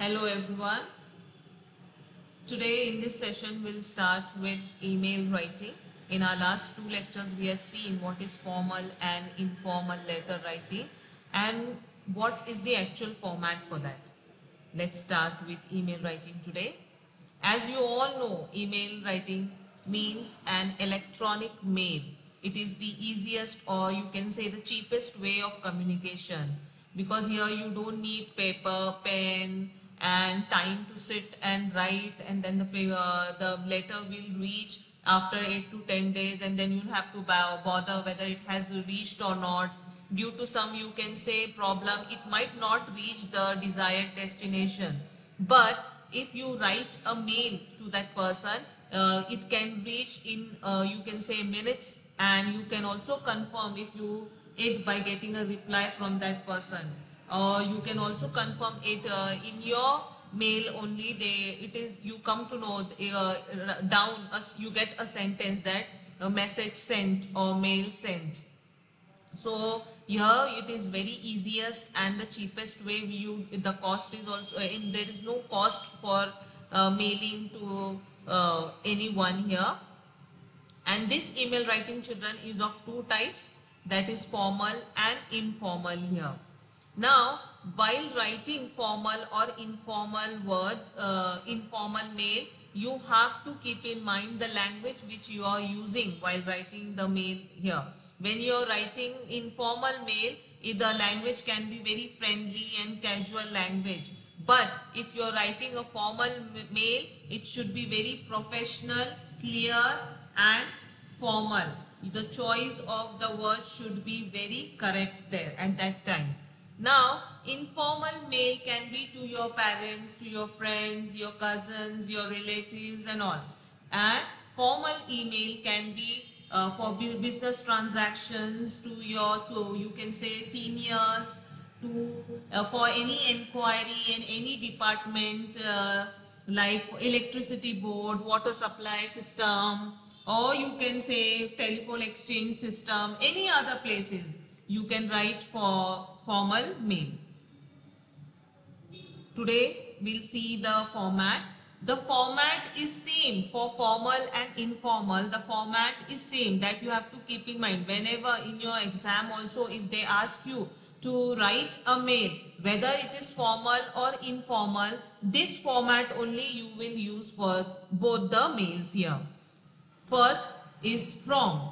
Hello everyone. Today in this session we'll start with email writing. In our last two lectures we had seen what is formal and informal letter writing and what is the actual format for that. Let's start with email writing today. As you all know, email writing means an electronic mail. It is the easiest or you can say the cheapest way of communication because here you don't need paper, pen and time to sit and write and then the, uh, the letter will reach after 8 to 10 days and then you'll have to bother whether it has reached or not. Due to some you can say problem, it might not reach the desired destination. But if you write a mail to that person, uh, it can reach in uh, you can say minutes and you can also confirm if you it by getting a reply from that person or you can also confirm it uh, in your mail only. They it is you come to know uh, down as you get a sentence that a message sent or mail sent. So here it is very easiest and the cheapest way you the cost is also uh, in there is no cost for uh, mailing to uh, anyone here. And this email writing children is of two types. That is formal and informal here now, while writing formal or informal words, uh, informal mail, you have to keep in mind the language which you are using while writing the mail here. When you are writing informal mail, the language can be very friendly and casual language. But if you are writing a formal mail, it should be very professional, clear and formal. The choice of the word should be very correct there at that time. Now, informal mail can be to your parents, to your friends, your cousins, your relatives and all. And formal email can be uh, for business transactions to your, so you can say seniors, to uh, for any inquiry in any department uh, like electricity board, water supply system, or you can say telephone exchange system, any other places you can write for formal mail. Today we'll see the format. The format is same for formal and informal. The format is same that you have to keep in mind. Whenever in your exam also if they ask you to write a mail, whether it is formal or informal, this format only you will use for both the mails here. First is from.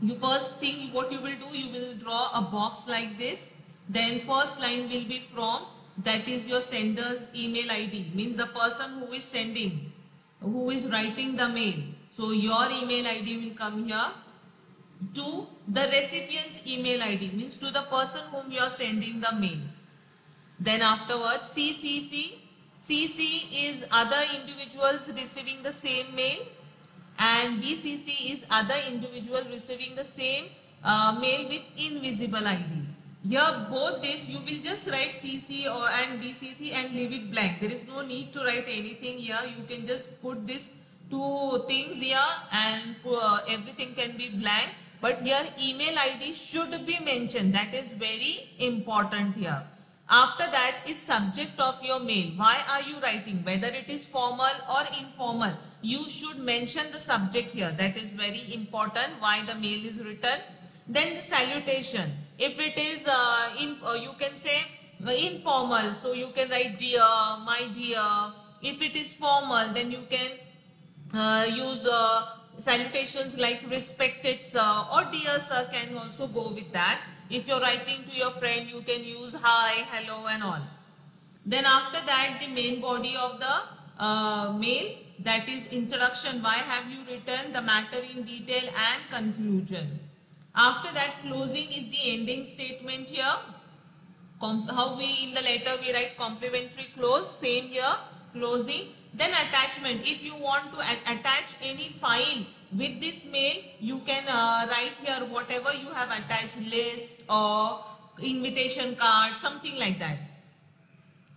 You first thing what you will do, you will draw a box like this then first line will be from that is your sender's email ID means the person who is sending who is writing the mail. So your email ID will come here to the recipient's email ID means to the person whom you are sending the mail. Then afterwards CCC. CC is other individuals receiving the same mail and BCC is other individual receiving the same uh, mail with invisible IDs. Here both this you will just write CC or and BCC and leave it blank. There is no need to write anything here. You can just put this two things here and uh, everything can be blank. But here email ID should be mentioned. That is very important here. After that is subject of your mail. Why are you writing? Whether it is formal or informal. You should mention the subject here. That is very important. Why the mail is written. Then the salutation if it is uh, in uh, you can say uh, informal so you can write dear my dear. If it is formal then you can uh, use uh, salutations like respected sir or dear sir can also go with that. If you're writing to your friend you can use hi hello and all. Then after that the main body of the uh, mail that is introduction. Why have you written the matter in detail and conclusion after that closing is the ending statement here. Com how we in the letter we write complementary close, same here closing. Then attachment if you want to attach any file with this mail you can uh, write here whatever you have attached list or invitation card something like that.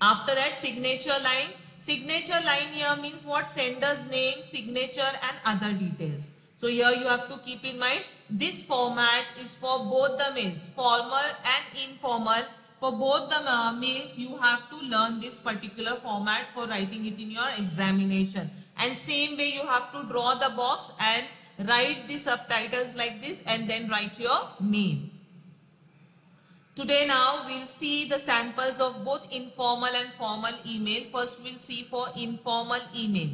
After that signature line signature line here means what sender's name signature and other details. So here you have to keep in mind this format is for both the mails, formal and informal. for both the uh, mails you have to learn this particular format for writing it in your examination and same way you have to draw the box and write the subtitles like this and then write your mail. Today now we'll see the samples of both informal and formal email. First we'll see for informal email.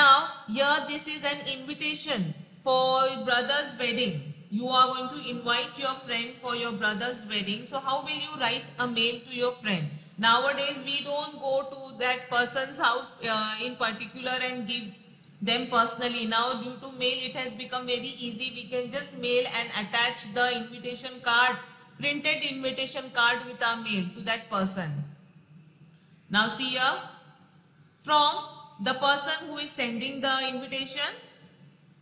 Now here this is an invitation for brother's wedding you are going to invite your friend for your brother's wedding. So how will you write a mail to your friend? Nowadays we don't go to that person's house uh, in particular and give them personally. Now due to mail it has become very easy. We can just mail and attach the invitation card, printed invitation card with our mail to that person. Now see here, from the person who is sending the invitation,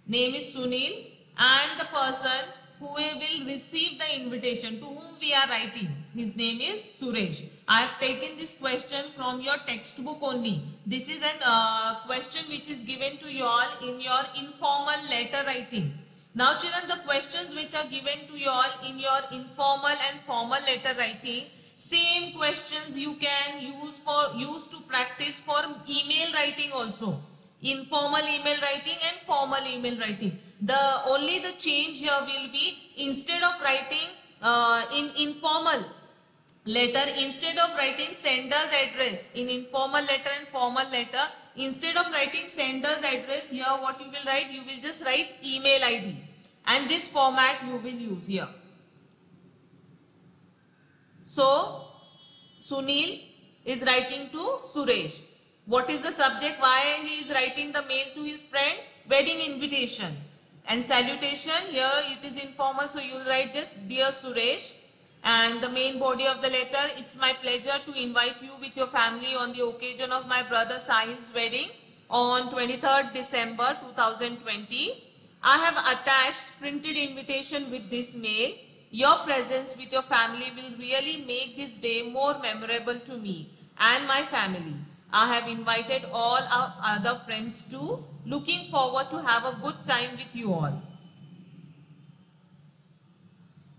name is Sunil and the person who will receive the invitation to whom we are writing. His name is Suresh. I have taken this question from your textbook only. This is an uh, question which is given to you all in your informal letter writing. Now children, the questions which are given to you all in your informal and formal letter writing, same questions you can use for use to practice for email writing also. Informal email writing and formal email writing. The only the change here will be instead of writing uh, in informal letter instead of writing sender's address in informal letter and formal letter instead of writing sender's address here what you will write you will just write email id and this format you will use here. So sunil is writing to suresh what is the subject why he is writing the mail to his friend wedding invitation and salutation, here it is informal, so you will write this, Dear Suresh. And the main body of the letter, it's my pleasure to invite you with your family on the occasion of my brother Sahil's wedding on 23rd December 2020. I have attached printed invitation with this mail. Your presence with your family will really make this day more memorable to me and my family. I have invited all our other friends too Looking forward to have a good time with you all.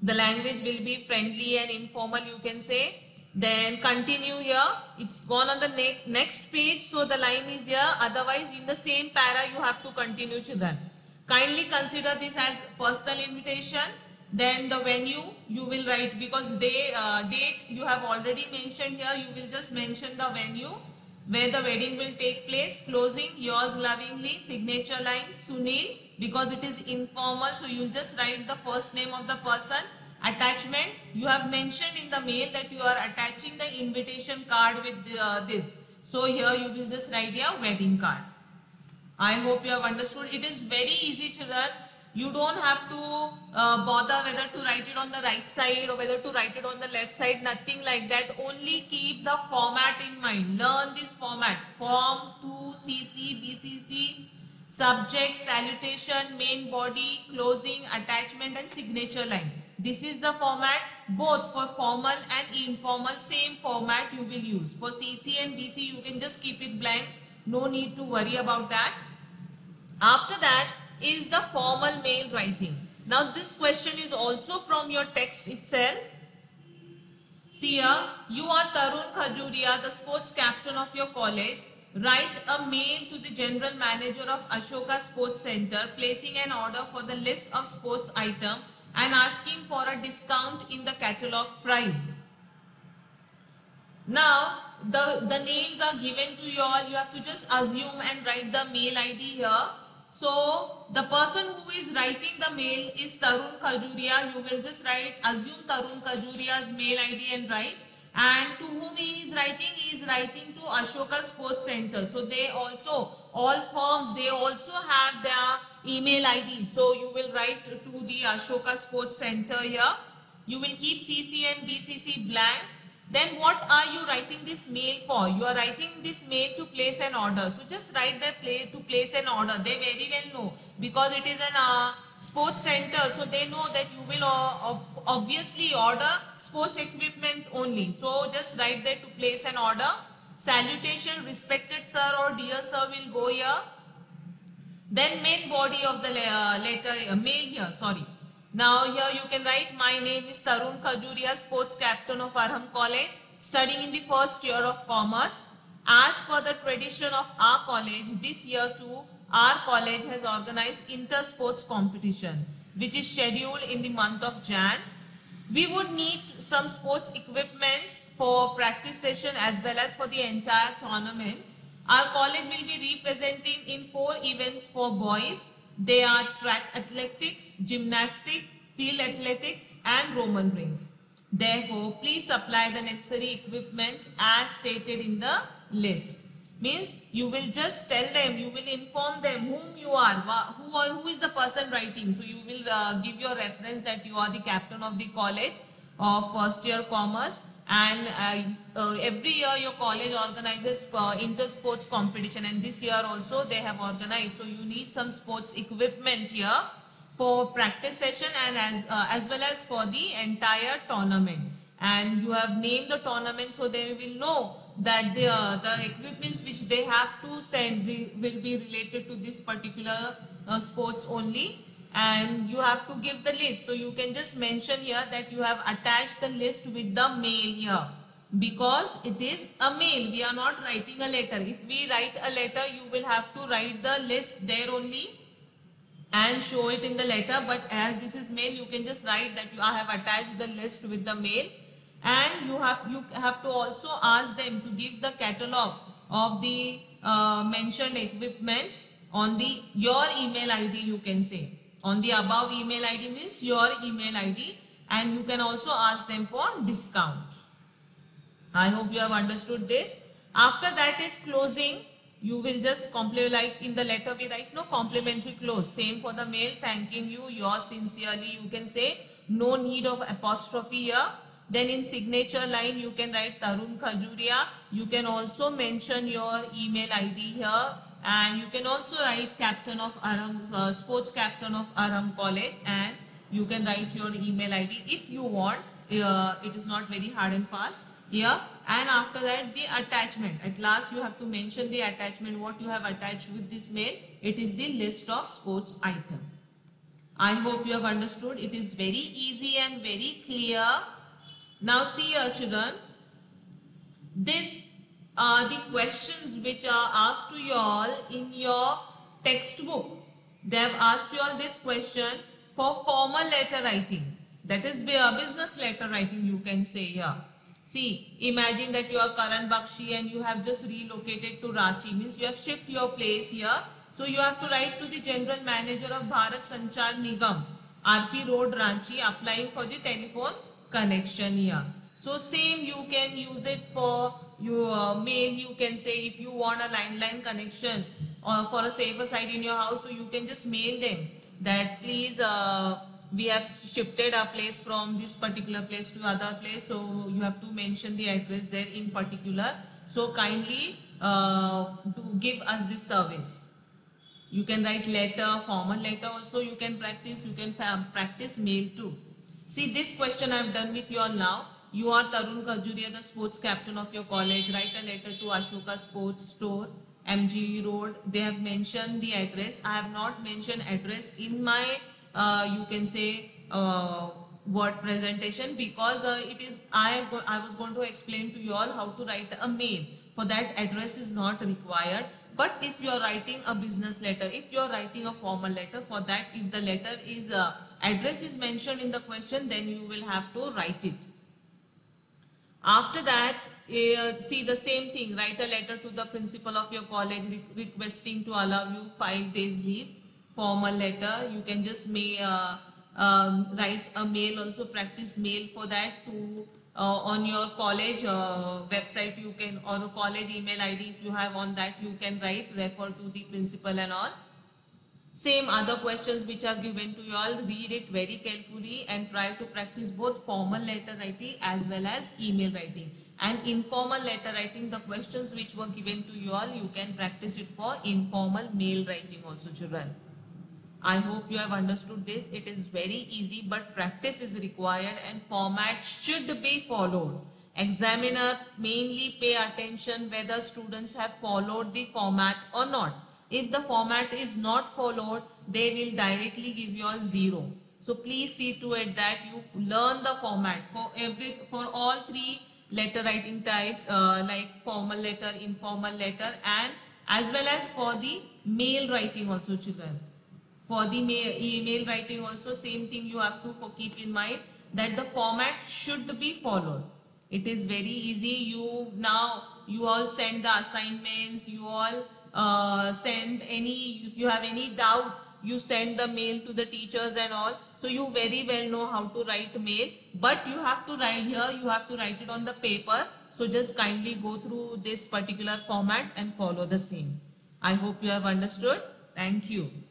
The language will be friendly and informal you can say. Then continue here. It's gone on the ne next page. So the line is here. Otherwise in the same para you have to continue children. Kindly consider this as personal invitation. Then the venue you will write because day, uh, date you have already mentioned here. You will just mention the venue where the wedding will take place. Closing, yours lovingly, signature line, Sunil, because it is informal. So you just write the first name of the person. Attachment, you have mentioned in the mail that you are attaching the invitation card with uh, this. So here you will just write your wedding card. I hope you have understood. It is very easy children you don't have to uh, bother whether to write it on the right side or whether to write it on the left side. Nothing like that. Only keep the format in mind. Learn this format. Form 2, CC, BCC, subject, salutation, main body, closing, attachment and signature line. This is the format both for formal and informal. Same format you will use. For CC and BC you can just keep it blank. No need to worry about that. After that is the formal mail writing. Now this question is also from your text itself. See here, you are Tarun Khajuria, the sports captain of your college. Write a mail to the general manager of Ashoka Sports Center placing an order for the list of sports item and asking for a discount in the catalog price. Now, the, the names are given to you all. You have to just assume and write the mail ID here. So the person who is writing the mail is Tarun Khajuria. You will just write, assume Tarun Khajuria's mail ID and write. And to whom he is writing, he is writing to Ashoka Sports Center. So they also, all firms, they also have their email ID. So you will write to the Ashoka Sports Center here. You will keep CC and BCC blank then what are you writing this mail for? You are writing this mail to place an order. So just write the play to place an order. They very well know because it is an uh, sports center. So they know that you will uh, obviously order sports equipment only. So just write there to place an order. Salutation, respected sir or dear sir will go here. Then main body of the uh, letter, uh, mail here, sorry. Now here you can write my name is Tarun Khajuria, sports captain of Arham College, studying in the first year of commerce. As per the tradition of our college, this year too, our college has organized inter-sports competition, which is scheduled in the month of Jan. We would need some sports equipments for practice session as well as for the entire tournament. Our college will be representing in four events for boys they are track athletics, gymnastics, field athletics and Roman rings. Therefore, please supply the necessary equipments as stated in the list. Means you will just tell them, you will inform them whom you are, who, are, who is the person writing. So you will uh, give your reference that you are the captain of the college of first year commerce and uh, uh, every year your college organizes uh, inter sports competition and this year also they have organized. So you need some sports equipment here for practice session and as, uh, as well as for the entire tournament. And you have named the tournament so they will know that the, uh, the equipments which they have to send will, will be related to this particular uh, sports only and you have to give the list. So you can just mention here that you have attached the list with the mail here because it is a mail. We are not writing a letter. If we write a letter, you will have to write the list there only and show it in the letter. But as this is mail, you can just write that you have attached the list with the mail and you have you have to also ask them to give the catalog of the uh, mentioned equipments on the your email ID you can say on the above email ID means your email ID and you can also ask them for discount. I hope you have understood this. After that is closing. You will just compliment like in the letter we write no complimentary close. Same for the mail thanking you, yours sincerely. You can say no need of apostrophe here. Then in signature line you can write Tarun Khajuria. You can also mention your email ID here and you can also write captain of Arham, uh, sports captain of Arham College. And you can write your email ID if you want. Uh, it is not very hard and fast. Here and after that the attachment. At last you have to mention the attachment what you have attached with this mail. It is the list of sports item. I hope you have understood. It is very easy and very clear. Now see your children. This uh, the questions which are asked to you all in your textbook. They have asked you all this question for formal letter writing. That is business letter writing you can say here. See, imagine that you are Karan Bakshi and you have just relocated to Ranchi. Means you have shifted your place here. So you have to write to the general manager of Bharat Sanchar Nigam, RP Road Ranchi, applying for the telephone connection here. So same you can use it for you uh, mail you can say if you want a landline connection or for a safer side in your house so you can just mail them that please uh, we have shifted our place from this particular place to other place so you have to mention the address there in particular. So kindly uh, to give us this service. You can write letter formal letter also you can practice you can practice mail too. See this question i have done with you all now you are Tarun Khajuria, the sports captain of your college. Write a letter to Ashoka Sports Store, MG Road. They have mentioned the address. I have not mentioned address in my, uh, you can say, uh, word presentation because uh, it is, I, I was going to explain to you all how to write a mail. For that address is not required. But if you are writing a business letter, if you are writing a formal letter, for that if the letter is, uh, address is mentioned in the question, then you will have to write it. After that, uh, see the same thing, write a letter to the principal of your college re requesting to allow you five days leave, formal letter. You can just may, uh, um, write a mail, also practice mail for that to uh, on your college uh, website you can or a college email ID if you have on that you can write refer to the principal and all same other questions which are given to you all, read it very carefully and try to practice both formal letter writing as well as email writing. And informal letter writing, the questions which were given to you all, you can practice it for informal mail writing also children. I hope you have understood this. It is very easy but practice is required and format should be followed. Examiner mainly pay attention whether students have followed the format or not if the format is not followed, they will directly give you a zero. So please see to it that you learn the format for every for all three letter writing types uh, like formal letter, informal letter and as well as for the mail writing also children. For the mail, email writing also same thing you have to for keep in mind that the format should be followed. It is very easy. You now you all send the assignments. You all uh, send any if you have any doubt you send the mail to the teachers and all. So you very well know how to write mail. But you have to write here you have to write it on the paper. So just kindly go through this particular format and follow the same. I hope you have understood. Thank you